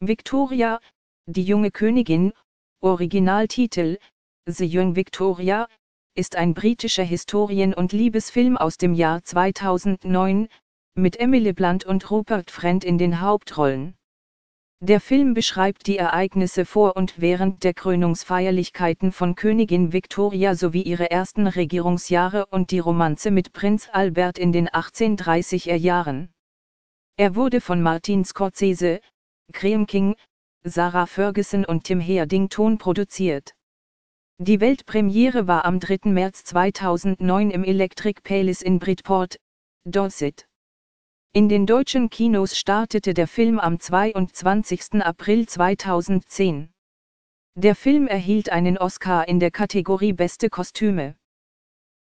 Victoria, die junge Königin, Originaltitel, The Young Victoria, ist ein britischer Historien- und Liebesfilm aus dem Jahr 2009, mit Emily Blunt und Rupert Friend in den Hauptrollen. Der Film beschreibt die Ereignisse vor und während der Krönungsfeierlichkeiten von Königin Victoria sowie ihre ersten Regierungsjahre und die Romanze mit Prinz Albert in den 1830er Jahren. Er wurde von Martin Scorsese, Graham King, Sarah Ferguson und Tim Herdington produziert. Die Weltpremiere war am 3. März 2009 im Electric Palace in Bridport, Dorset. In den deutschen Kinos startete der Film am 22. April 2010. Der Film erhielt einen Oscar in der Kategorie Beste Kostüme.